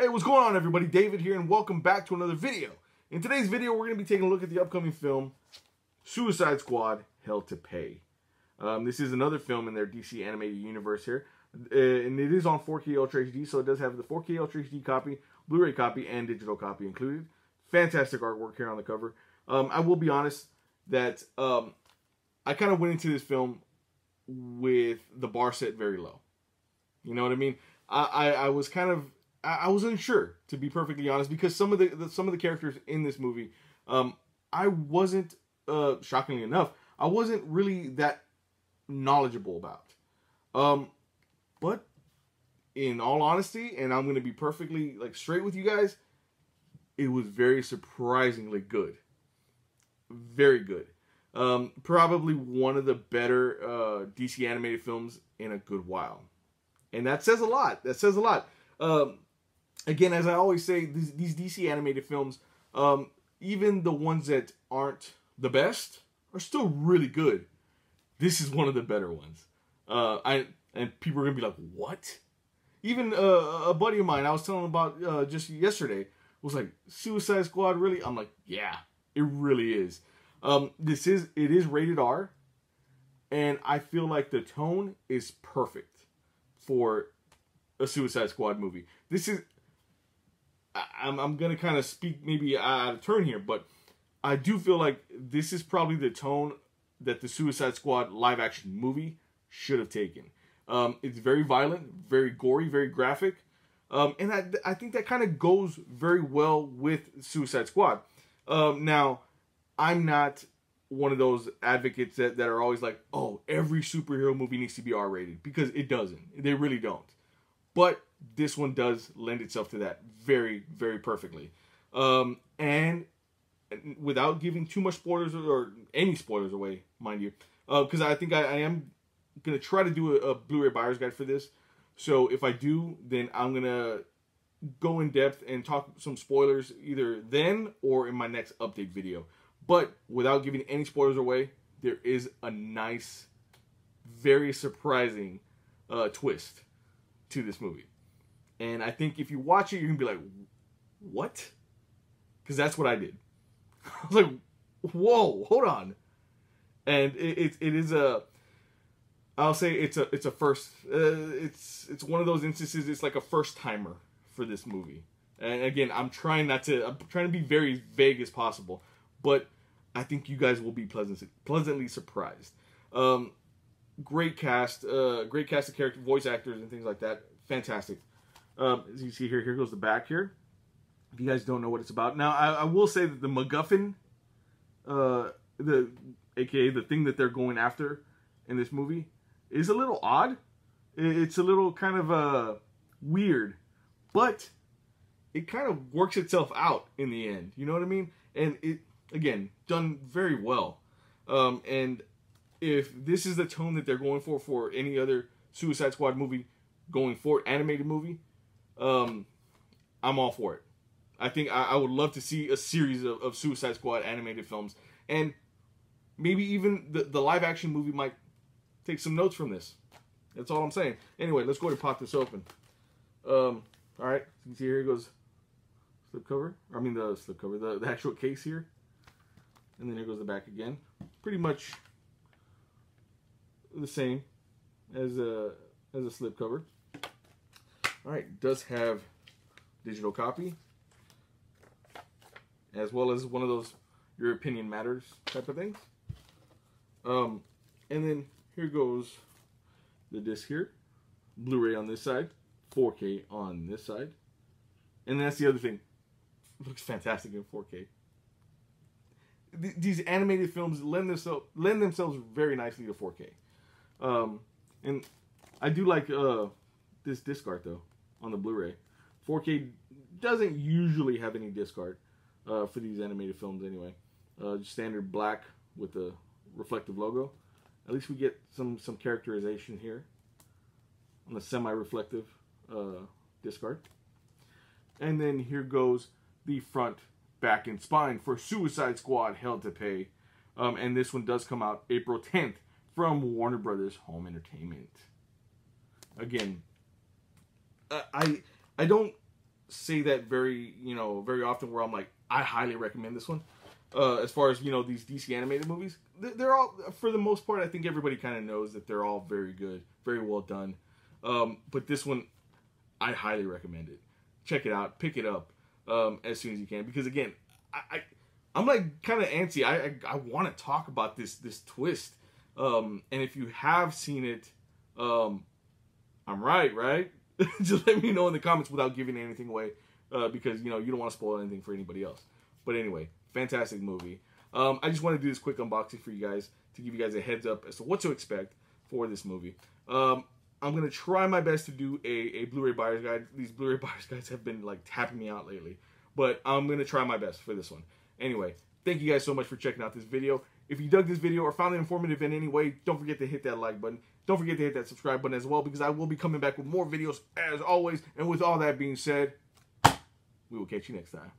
Hey, what's going on everybody? David here and welcome back to another video. In today's video, we're going to be taking a look at the upcoming film Suicide Squad Hell to Pay. Um, this is another film in their DC animated universe here. Uh, and it is on 4K Ultra HD, so it does have the 4K Ultra HD copy, Blu-ray copy, and digital copy included. Fantastic artwork here on the cover. Um, I will be honest that um, I kind of went into this film with the bar set very low. You know what I mean? I, I, I was kind of I, was unsure to be perfectly honest because some of the, the some of the characters in this movie, um, I wasn't uh, shockingly enough, I wasn't really that knowledgeable about. Um, but in all honesty, and I'm gonna be perfectly like straight with you guys, it was very surprisingly good. Very good. Um, probably one of the better uh, DC animated films in a good while, and that says a lot. That says a lot. Um, again, as I always say, these, these DC animated films, um, even the ones that aren't the best, are still really good. This is one of the better ones. Uh, I and people are gonna be like, "What?" Even uh, a buddy of mine, I was telling him about uh, just yesterday, was like, "Suicide Squad, really?" I'm like, "Yeah, it really is." Um, this is it is rated R, and I feel like the tone is perfect for a Suicide Squad movie. This is I'm, I'm going to kind of speak maybe out of turn here, but I do feel like this is probably the tone that the Suicide Squad live action movie should have taken. Um, it's very violent, very gory, very graphic. Um, and I, I think that kind of goes very well with Suicide Squad. Um, now, I'm not one of those advocates that, that are always like, oh, every superhero movie needs to be R rated because it doesn't. They really don't. But this one does lend itself to that very, very perfectly. Um, and without giving too much spoilers or any spoilers away, mind you, because uh, I think I, I, am gonna try to do a, a Blu-ray buyer's guide for this. So if I do, then I'm gonna go in depth and talk some spoilers either then or in my next update video. But without giving any spoilers away, there is a nice, very surprising uh, twist to this movie. And I think if you watch it, you're gonna be like, "What?" Because that's what I did. I was like, "Whoa, hold on!" And it, it, it is a, I'll say it's a it's a first. Uh, it's it's one of those instances. It's like a first timer for this movie. And again, I'm trying not to. I'm trying to be very vague as possible, but I think you guys will be pleasant, pleasantly surprised. Um, great cast, uh, great cast of character, voice actors, and things like that. Fantastic. Um, as you see here, here goes the back here. If you guys don't know what it's about, now I, I will say that the MacGuffin, uh, the aka the thing that they're going after in this movie, is a little odd. It's a little kind of uh, weird, but it kind of works itself out in the end. You know what I mean? And it again done very well. Um, and if this is the tone that they're going for for any other Suicide Squad movie going forward, animated movie, um, I'm all for it. I think I, I would love to see a series of, of, Suicide Squad animated films, and maybe even the, the live action movie might take some notes from this. That's all I'm saying. Anyway, let's go ahead and pop this open. Um, all right, you see here goes slip cover. I mean the slipcover, the, the actual case here, and then here goes the back again. Pretty much the same as a as a slipcover. All right, does have digital copy, as well as one of those your opinion matters type of things. Um, and then here goes the disc here, Blu-ray on this side, 4K on this side, and that's the other thing. It looks fantastic in 4K. these animated films lend themselves lend themselves very nicely to 4K, um, and I do like uh, this disc art though on the Blu-ray. 4K doesn't usually have any disc art uh, for these animated films anyway. Uh, standard black with the reflective logo. At least we get some some characterization here on the semi-reflective uh, disc art. And then here goes the front, back, and spine for Suicide Squad Hell to Pay. Um, and this one does come out April 10th from Warner Brothers Home Entertainment. Again, I I don't say that very you know very often where I'm like I highly recommend this one. Uh, as far as you know, these DC animated movies, they're all for the most part. I think everybody kind of knows that they're all very good, very well done. Um, but this one, I highly recommend it. Check it out, pick it up um, as soon as you can, because again, I, I I'm like kind of antsy. I I, I want to talk about this this twist. Um, and if you have seen it, um, I'm right, right? Just let me know in the comments without giving anything away, uh, because you know you don't want to spoil anything for anybody else. But anyway, fantastic movie. Um, I just want to do this quick unboxing for you guys to give you guys a heads up as to what to expect for this movie. Um, I'm gonna try my best to do a, a Blu-ray buyer's guide. These Blu-ray buyer's guides have been like tapping me out lately, but I'm gonna try my best for this one. Anyway, thank you guys so much for checking out this video. If you dug this video or found it informative in any way, don't forget to hit that like button. Don't forget to hit that subscribe button as well because I will be coming back with more videos as always. And with all that being said, we will catch you next time.